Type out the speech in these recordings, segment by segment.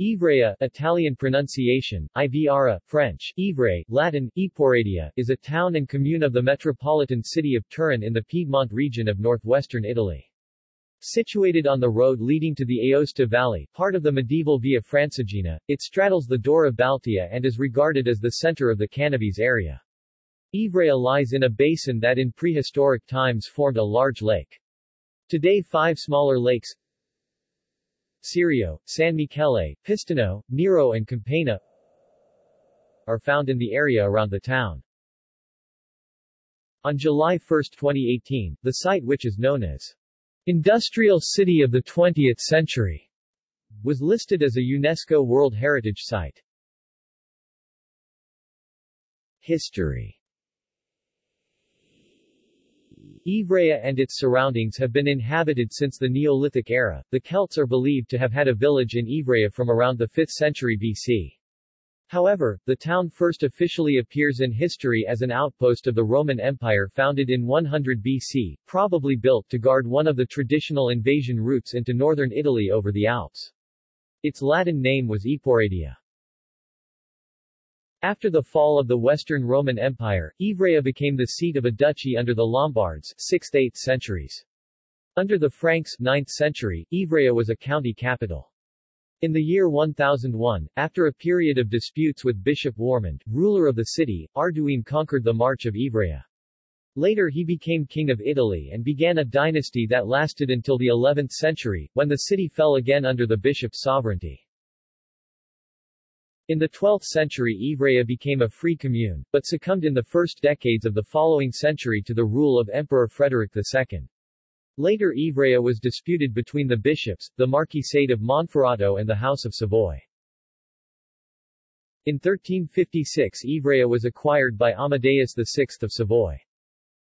Ivrea, Italian pronunciation, Iviara, French, Ivrea, Latin, Eporedia, is a town and commune of the metropolitan city of Turin in the Piedmont region of northwestern Italy. Situated on the road leading to the Aosta Valley, part of the medieval Via Francigena, it straddles the Dora Baltea and is regarded as the center of the Canavese area. Ivrea lies in a basin that in prehistoric times formed a large lake. Today five smaller lakes, Sirio, San Michele, Pistono, Nero and Campagna are found in the area around the town. On July 1, 2018, the site which is known as Industrial City of the 20th Century was listed as a UNESCO World Heritage Site. History Ivrea and its surroundings have been inhabited since the Neolithic era. The Celts are believed to have had a village in Ivrea from around the 5th century BC. However, the town first officially appears in history as an outpost of the Roman Empire founded in 100 BC, probably built to guard one of the traditional invasion routes into northern Italy over the Alps. Its Latin name was Eporedia. After the fall of the Western Roman Empire, Ivrea became the seat of a duchy under the Lombards 6th-8th centuries. Under the Franks 9th century, Ivrea was a county capital. In the year 1001, after a period of disputes with Bishop Warmond, ruler of the city, Arduin conquered the March of Ivrea. Later he became king of Italy and began a dynasty that lasted until the 11th century, when the city fell again under the bishop's sovereignty. In the 12th century Ivrea became a free commune, but succumbed in the first decades of the following century to the rule of Emperor Frederick II. Later Ivrea was disputed between the bishops, the Marquisate of Monferrato and the House of Savoy. In 1356 Ivrea was acquired by Amadeus VI of Savoy.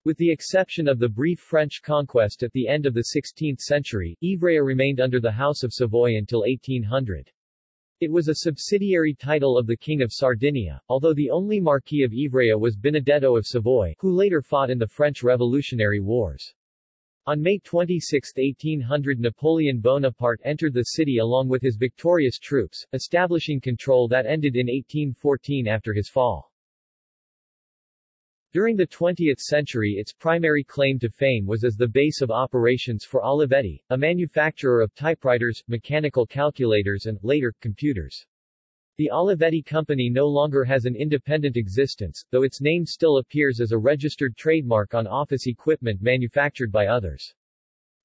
With the exception of the brief French conquest at the end of the 16th century, Ivrea remained under the House of Savoy until 1800. It was a subsidiary title of the King of Sardinia, although the only Marquis of Ivrea was Benedetto of Savoy, who later fought in the French Revolutionary Wars. On May 26, 1800 Napoleon Bonaparte entered the city along with his victorious troops, establishing control that ended in 1814 after his fall. During the 20th century its primary claim to fame was as the base of operations for Olivetti, a manufacturer of typewriters, mechanical calculators and, later, computers. The Olivetti Company no longer has an independent existence, though its name still appears as a registered trademark on office equipment manufactured by others.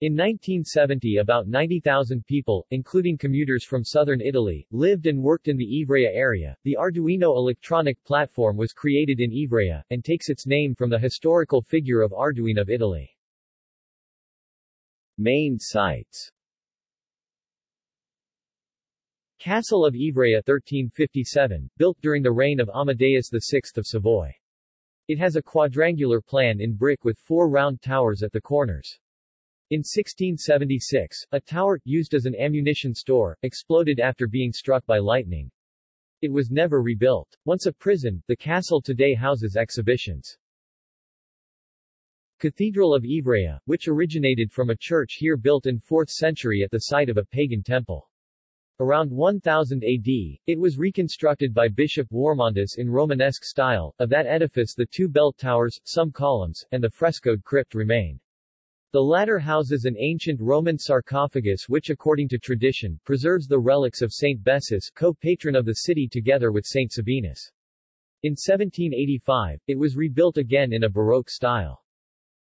In 1970 about 90,000 people, including commuters from southern Italy, lived and worked in the Ivrea area. The Arduino electronic platform was created in Ivrea, and takes its name from the historical figure of Arduino of Italy. Main sites Castle of Ivrea 1357, built during the reign of Amadeus VI of Savoy. It has a quadrangular plan in brick with four round towers at the corners. In 1676, a tower, used as an ammunition store, exploded after being struck by lightning. It was never rebuilt. Once a prison, the castle today houses exhibitions. Cathedral of Ivrea, which originated from a church here built in 4th century at the site of a pagan temple. Around 1000 AD, it was reconstructed by Bishop Warmondus in Romanesque style. Of that edifice the two bell towers, some columns, and the frescoed crypt remain. The latter houses an ancient Roman sarcophagus which according to tradition, preserves the relics of Saint Bessus, co-patron of the city together with Saint Sabinus. In 1785, it was rebuilt again in a Baroque style.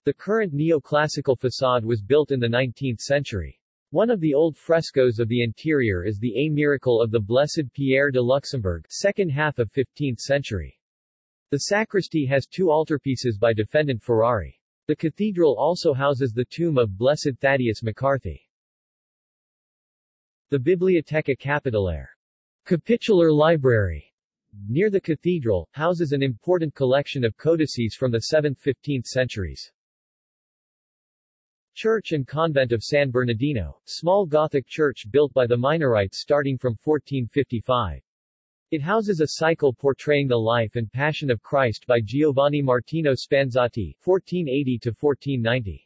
The current neoclassical facade was built in the 19th century. One of the old frescoes of the interior is the A Miracle of the Blessed Pierre de Luxembourg, second half of 15th century. The sacristy has two altarpieces by Defendente Ferrari. The cathedral also houses the tomb of Blessed Thaddeus McCarthy. The Biblioteca Capitolare Capitular Library near the cathedral, houses an important collection of codices from the 7th-15th centuries. Church and Convent of San Bernardino, small Gothic church built by the Minorites starting from 1455. It houses a cycle portraying the life and passion of Christ by Giovanni Martino Spanzotti (1480–1490).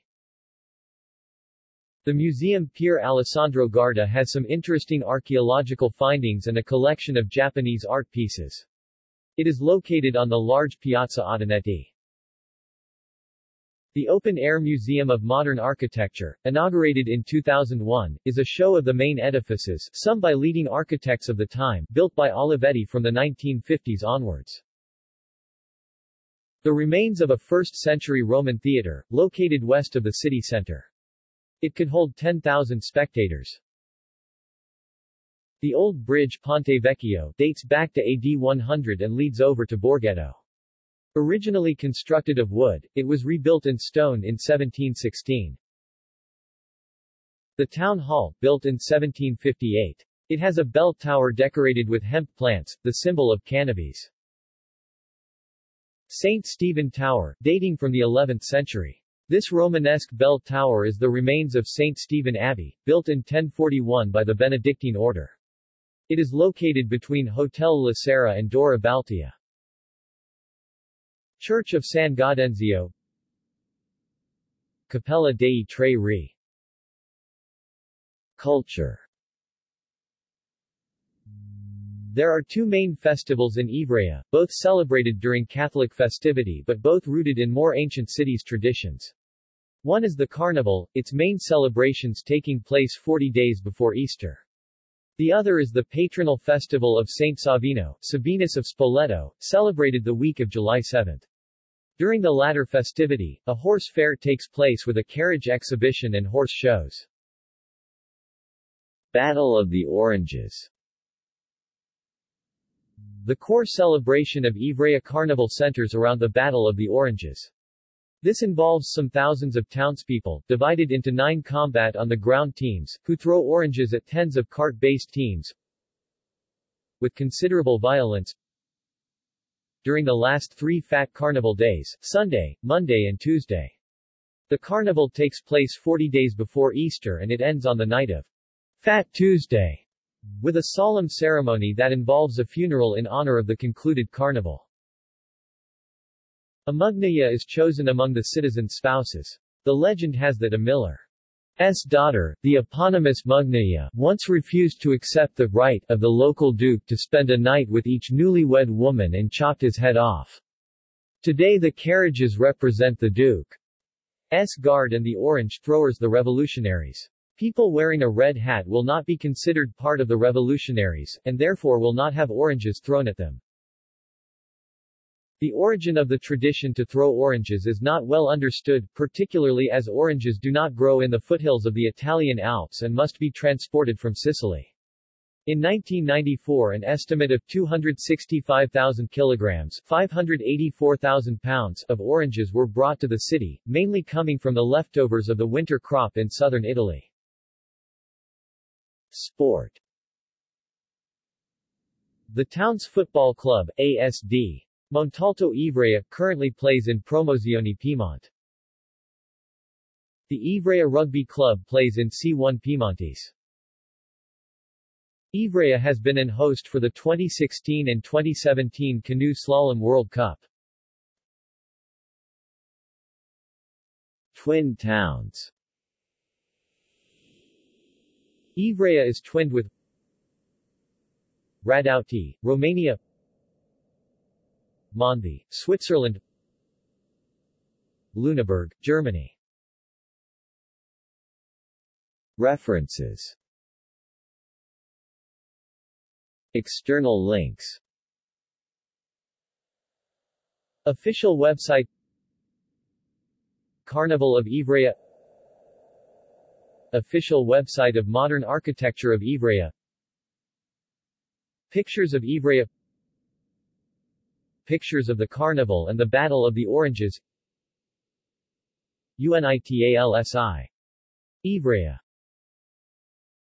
The Museum Pier Alessandro Garda has some interesting archaeological findings and a collection of Japanese art pieces. It is located on the large Piazza Ottonetti. The Open Air Museum of Modern Architecture, inaugurated in 2001, is a show of the main edifices, some by leading architects of the time, built by Olivetti from the 1950s onwards. The remains of a 1st-century Roman theater, located west of the city center. It could hold 10,000 spectators. The old bridge Ponte Vecchio dates back to AD 100 and leads over to Borghetto. Originally constructed of wood, it was rebuilt in stone in 1716. The town hall, built in 1758. It has a bell tower decorated with hemp plants, the symbol of cannabis. St. Stephen Tower, dating from the 11th century. This Romanesque bell tower is the remains of St. Stephen Abbey, built in 1041 by the Benedictine order. It is located between Hotel La Serra and Dora Baltea. Church of San Gaudenzio Capella dei Tre Re Culture There are two main festivals in Ivrea, both celebrated during Catholic festivity but both rooted in more ancient cities' traditions. One is the Carnival, its main celebrations taking place 40 days before Easter. The other is the patronal festival of Saint Savino, Sabinus of Spoleto, celebrated the week of July 7. During the latter festivity, a horse fair takes place with a carriage exhibition and horse shows. Battle of the Oranges the core celebration of Ivrea Carnival centers around the Battle of the Oranges. This involves some thousands of townspeople, divided into nine combat-on-the-ground teams, who throw oranges at tens of cart-based teams, with considerable violence, during the last three Fat Carnival days, Sunday, Monday and Tuesday. The carnival takes place 40 days before Easter and it ends on the night of Fat Tuesday with a solemn ceremony that involves a funeral in honor of the concluded carnival. A Mugnaia is chosen among the citizens' spouses. The legend has that a miller's daughter, the eponymous Mugnaia, once refused to accept the right of the local duke to spend a night with each newlywed woman and chopped his head off. Today the carriages represent the duke's guard and the orange throwers the revolutionaries. People wearing a red hat will not be considered part of the revolutionaries, and therefore will not have oranges thrown at them. The origin of the tradition to throw oranges is not well understood, particularly as oranges do not grow in the foothills of the Italian Alps and must be transported from Sicily. In 1994 an estimate of 265,000 kilograms 584,000 pounds of oranges were brought to the city, mainly coming from the leftovers of the winter crop in southern Italy. Sport The town's football club, ASD Montalto Ivrea, currently plays in Promozione Piemont. The Ivrea Rugby Club plays in C1 Piemontes. Ivrea has been an host for the 2016 and 2017 Canoe Slalom World Cup. Twin towns Ivrea is twinned with Rădăuți, Romania Monthey, Switzerland. Lüneburg, Germany. References. External links. Official website. Carnival of Ivrea. Official website of Modern Architecture of Ivrea. Pictures of Ivrea Pictures of the Carnival and the Battle of the Oranges UNITALSI. Ivrea